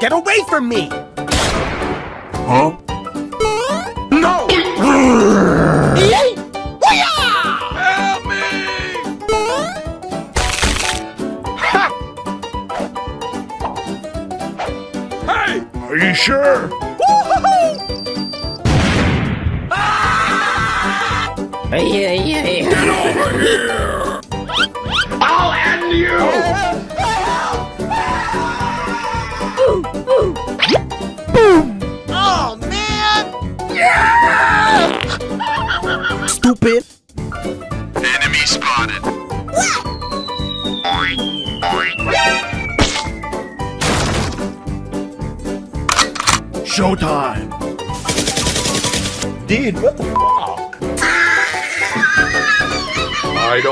Get away from me! Huh? No! Help me! Hey! Are you sure? Get over here!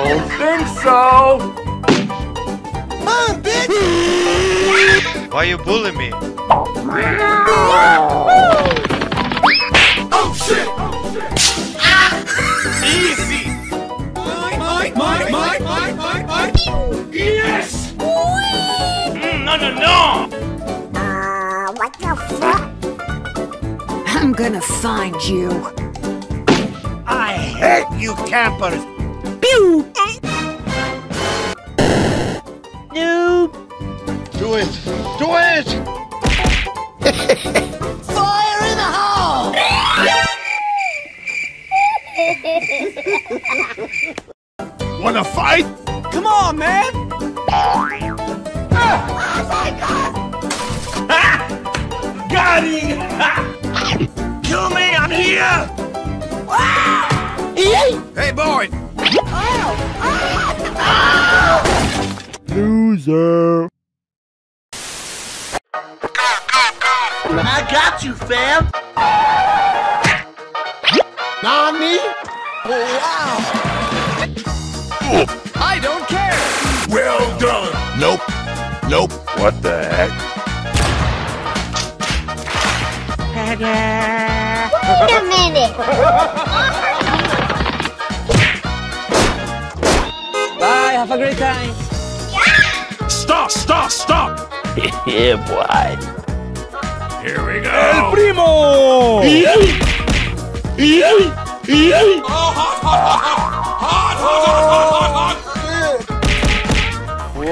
Don't think so. Come on, bitch! Why you bully me? Oh shit! Easy. Yes. No, no, no! Uh, what the fuck? I'm gonna find you. I hate you campers! Pew! Do it. Do it. Fire in the hole! Wanna fight? Come on, man! Got him. Kill me. I'm here. Hey, boy! Oh. Loser. Got you, fam! Nani? Wow! I don't care! Well done. Nope. Nope. What the heck? Wait a minute. Bye, have a great time! Stop. Stop. Stop. Yeah, boy. Here we go. El Primo!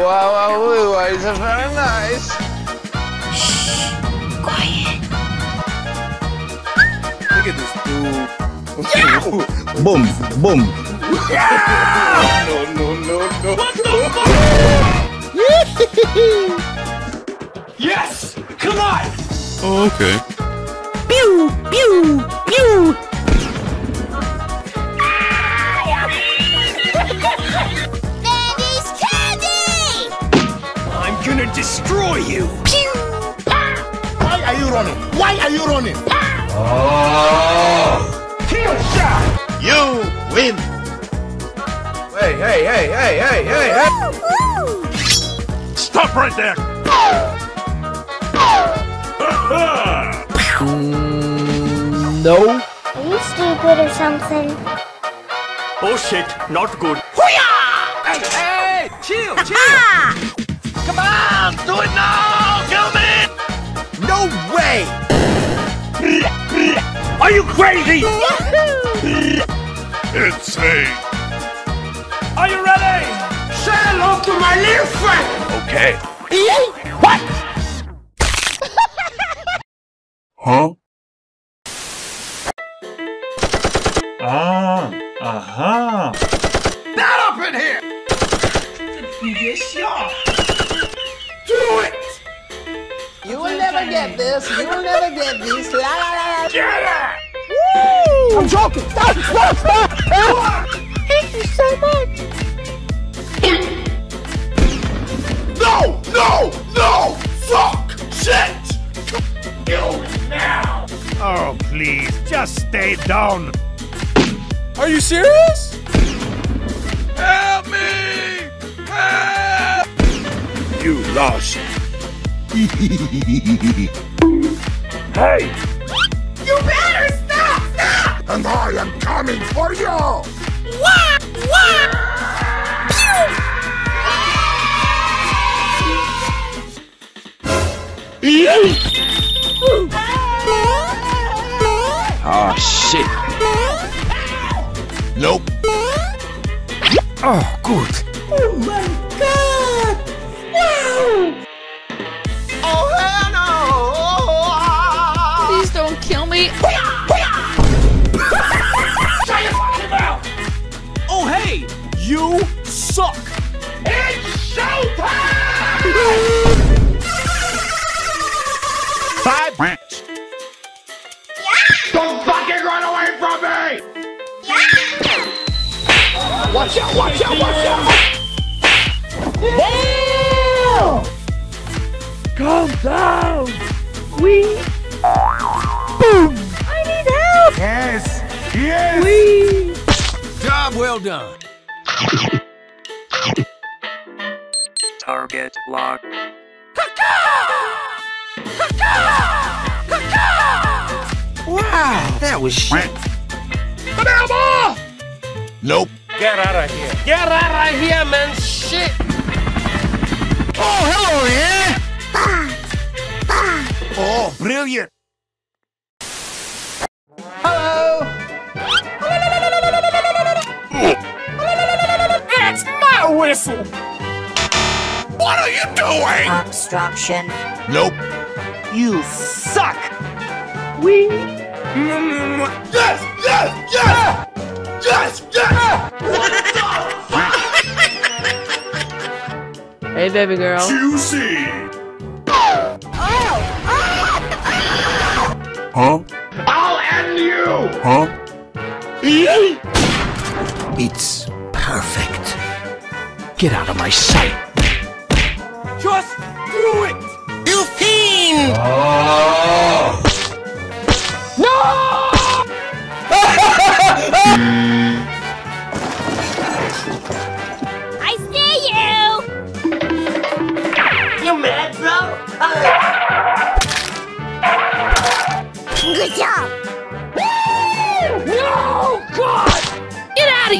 Wow, wow, wow, it's very nice. Shh, quiet. Look at this dude. boom, boom. Yeah! no, no, no, no. What the? Yes. Come on. Oh, okay. Pew! Pew! Pew! Mandy's candy! I'm gonna destroy you! Pew! Why are you running? Why are you running? Oh! Kill shot. You win. Hey, hey, hey, hey, hey, hey, hey! Stop right there. No. Are you stupid or something? Oh shit, not good. Hey, hey! Chill, chill! Come on! Do it now! Kill me! No way! Are you crazy? It's a. Are you ready? Say hello to my little friend! Okay. Huh? Ah, aha. Not up in here! Do it! You will never get this. You will never get this. La la la la. Get it! I'm joking. Stop! Stop! Stop! Stay down. Are you serious? Help me! Help! You lost. hey! You better stop! Stop! And I am coming for you! Wah! Wah! Pew! Shit. Nope. Oh, good. Oh my Watch out, watch out, watch out! Calm down! We... Boom! I need help! Yes! Yes! We... Job well done. Target locked. Wow, that was shit. Nope. Get out of here. Get out of here, man. Shit. Oh, hello there. Oh, brilliant. Hello. That's my whistle! What are you doing? Obstruction. Nope. You suck. We... Yes! Yes! Yes! Ah. Yes! Yes! Hey, baby girl. Juicy. Oh, huh? Oh. I'll end you! Huh? It's perfect. Get out of my sight. Just do it.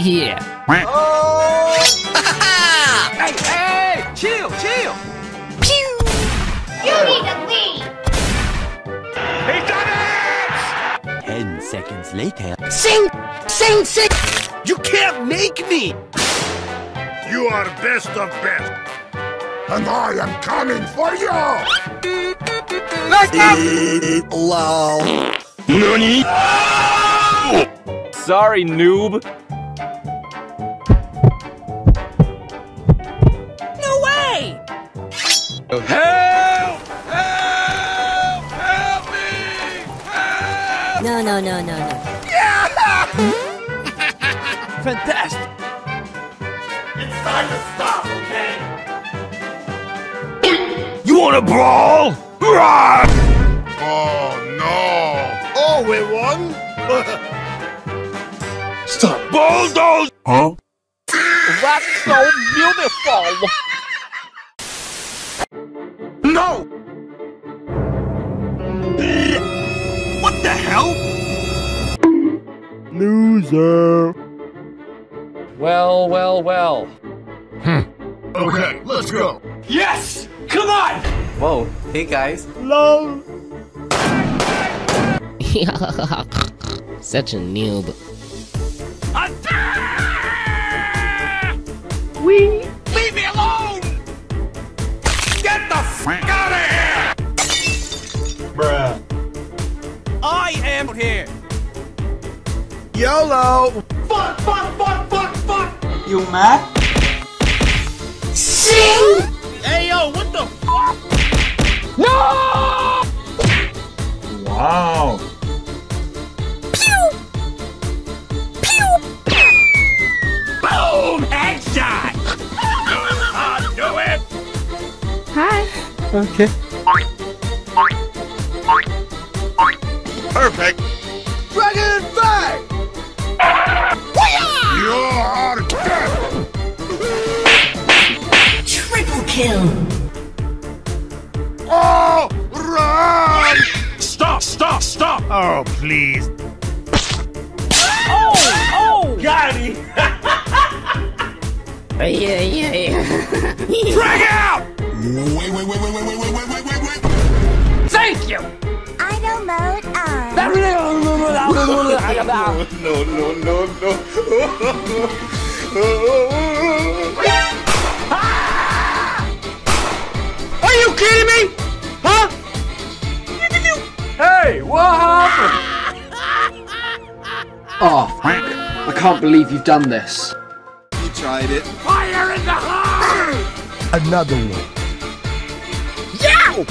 Get out of! Hey, hey, chill, chill. Pew! You need to leave! He done it! Ten seconds later. Sing! Sing! Sing! You can't make me. You are best of best. And I am coming for you! Lol. Nani? Sorry, noob. No, no, no, no, no. Fantastic. It's time to stop, okay? You want to brawl? Rah! Oh no! Oh, we won? Stop bulldoze! Huh? That's so beautiful! No! Loser! Well, well, well. Hmm. Okay, let's go. Yes! Come on! Whoa, hey guys. Love! Such a noob. We... Leave me alone! Get the f out of here! Bruh. I am here. YOLO! Fuck, fuck, fuck, fuck, fuck! You mad? Sing! Hey yo, what the fuck? Wow. Pew! Pew! Boom! Headshot! I do it! Hi. Okay. Perfect. Dragon kill! Oh, run! Stop, stop, stop! Oh, please. Oh! oh. Got him! Yeah, yeah, yeah. Drag out! Wait, wait, wait, wait, wait, wait, wait, wait, wait, wait, wait. Thank you! Idle mode on. No, no, no, no. Are you kidding me? Huh? Hey, what happened? Oh, Frank. I can't believe you've done this. You tried it. Fire in the hole! Another one. Yow!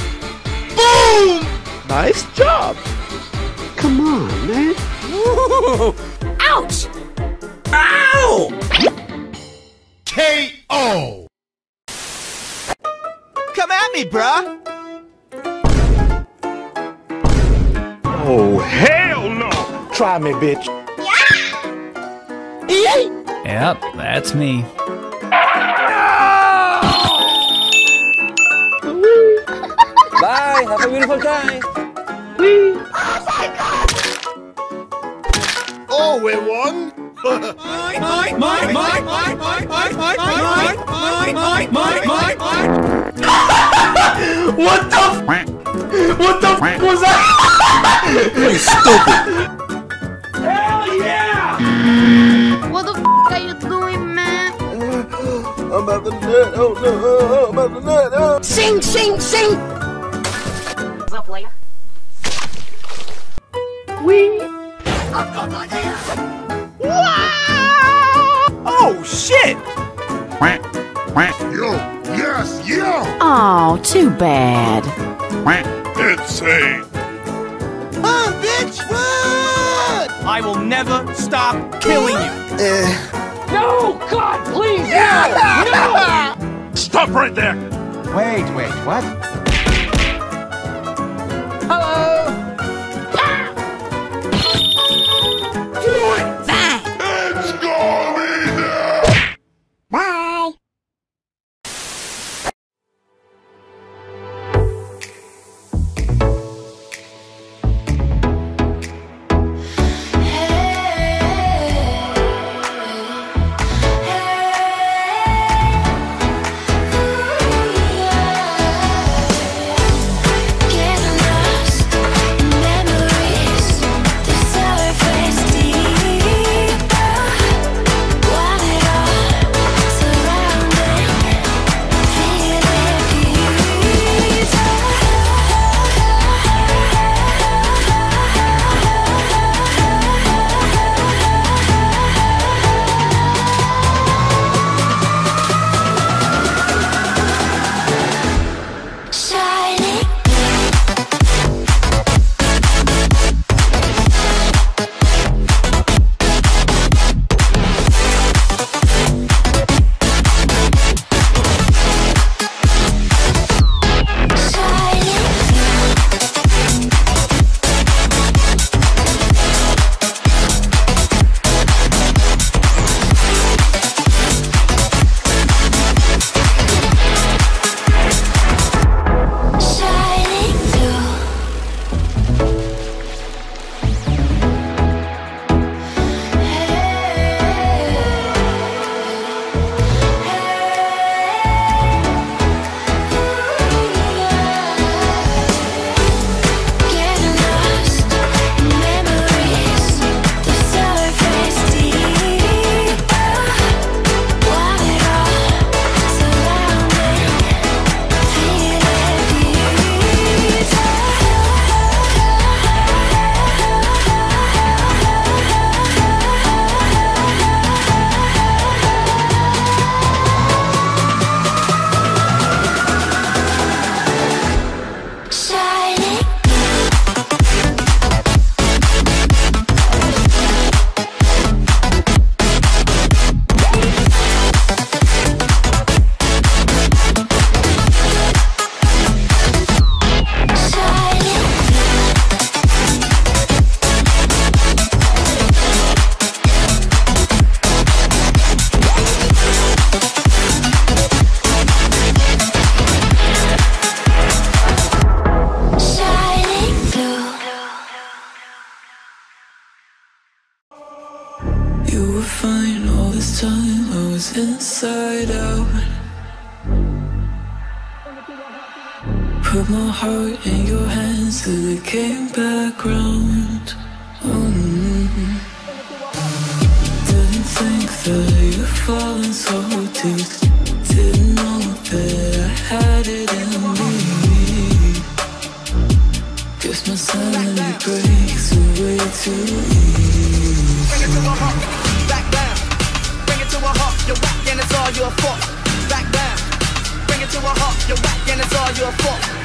Boom! Nice job. Come on, man. Try me, bitch. Yep, that's me. Bye, have a beautiful time. Oh, we won. What the f- What the f- was that? You stupid. What the f are you doing, man? I'm about to nut. Oh, no. Oh, I'm about to nut. Oh. Sing, sing, sing! Up, player. Oh, shit! Yo, yes, yo. Oh, too bad. It's a Run, bitch, run! I will never stop killing you. Eh. No, God, please, no! Stop right there. Wait, wait, what? It's my heart in your hands till it came back round. Mm. Mm-hmm. Didn't think that you'd fallen so deep. Didn't know that I had it in me. Guess my sanity breaks away too easy. Bring it to a halt. Bring it to a halt, you're whack and it's all your fault. Back down. Bring it to a halt, you're whack and it's all your fault.